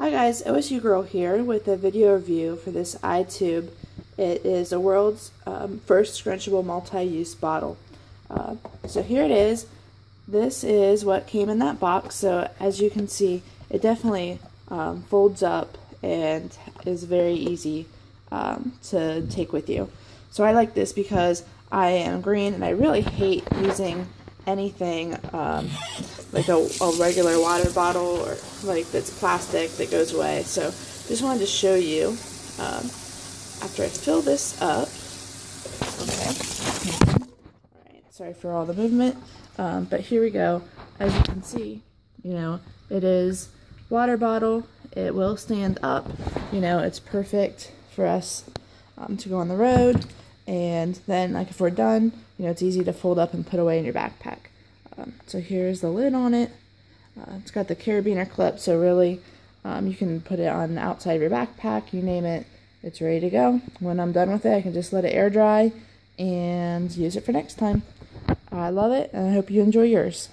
Hi guys, OSU Girl here with a video review for this iTube. It is the world's um, first scrunchable multi-use bottle. Uh, so here it is. This is what came in that box. So as you can see, it definitely um, folds up and is very easy um, to take with you. So I like this because I am green and I really hate using anything um, like a, a, regular water bottle or like that's plastic that goes away. So just wanted to show you um, after I fill this up. Okay. All right. Sorry for all the movement, um, but here we go. As you can see, you know it is water bottle. It will stand up. You know it's perfect for us um, to go on the road. And then, like if we're done, you know, it's easy to fold up and put away in your backpack. Um, so here's the lid on it. Uh, it's got the carabiner clip, so really um, you can put it on the outside of your backpack, you name it, it's ready to go. When I'm done with it, I can just let it air dry and use it for next time. I love it, and I hope you enjoy yours.